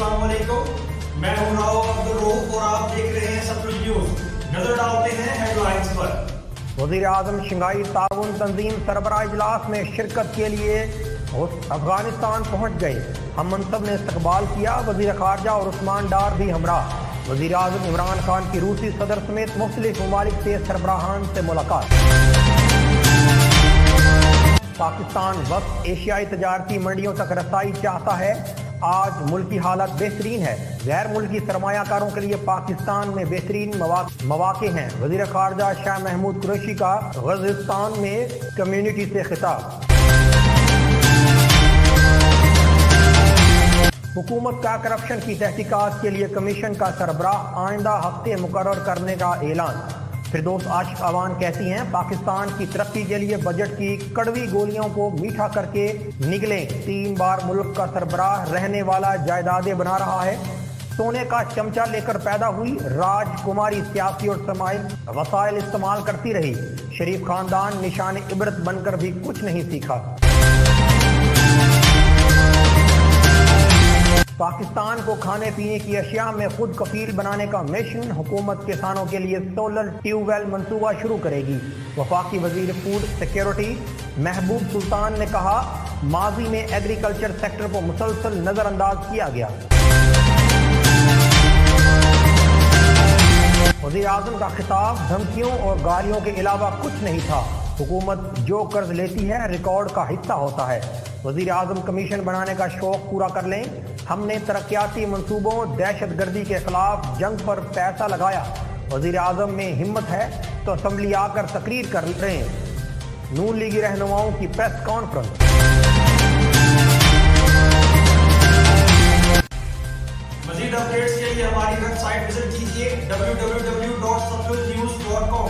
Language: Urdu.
میں ہوں راؤ عبد الروف اور آپ دیکھ رہے ہیں سب نیوز۔ نظر ڈالتے ہیں ہیڈ لائنز پر۔ وزیر اعظم شنگائی تعاون تنظیم سربراہ اجلاس میں شرکت کے لیے افغانستان پہنچ گئے۔ ہم منصب نے استقبال کیا۔ وزیر خارجہ اور عثمان ڈار بھی ہمراہ۔ وزیر اعظم عمران خان کی روسی صدر سمیت مختلف ممالک سے سربراہان سے ملاقات۔ پاکستان وقت ایشیائی تجارتی منڈیوں تک رسائی چاہتا ہے۔ آج ملکی حالت بہترین ہے۔ غیر ملکی سرمایہ کاروں کے لیے پاکستان میں بہترین مواقع ہیں۔ وزیر خارجہ شاہ محمود قریشی کا غزستان میں کمیونٹی سے خطاب۔ حکومت کا کرپشن کی تحقیقات کے لیے کمیشن کا سربراہ آئندہ ہفتے مقرر کرنے کا اعلان۔ فردوس عاشق اوان کہتی ہیں، پاکستان کی ترقی کے لیے بجٹ کی کڑوی گولیوں کو میٹھا کر کے نکلیں۔ تین بار ملک کا سربراہ رہنے والا جائیدادیں بنا رہا ہے۔ سونے کا چمچہ لے کر پیدا ہوئی راج کماری سیاسی اور سمائل وسائل استعمال کرتی رہی۔ شریف خاندان نشان عبرت بن کر بھی کچھ نہیں سیکھا۔ پاکستان کو کھانے پینے کی اشیاء میں خود کفیل بنانے کا مشن حکومت کسانوں کے لیے سولر ٹیوب ویل منصوبہ شروع کرے گی۔ وفاقی وزیر فوڈ سیکیورٹی محبوب سلطان نے کہا، ماضی میں ایگریکلچر سیکٹر کو مسلسل نظر انداز کیا گیا۔ وزیر اعظم کا خطاب، دھمکیوں اور گالیوں کے علاوہ کچھ نہیں تھا۔ حکومت جو قرض لیتی ہے ریکارڈ کا حصہ ہوتا ہے۔ وزیر اعظم کمیشن بنانے کا شوق پورا کر لیں۔ ہم نے ترقیاتی منصوبوں، دہشت گردی کے خلاف جنگ پر پیسہ لگایا۔ وزیر اعظم میں ہمت ہے تو اسمبلی آ کر تقریر کر رہے ہیں۔ نون لیگی رہنماؤں کی پریس کانفرنس۔ مزید اپڈیٹس کے لیے ہماری ویب سائٹ وزٹ کیجیے۔ www.satlujdnews.com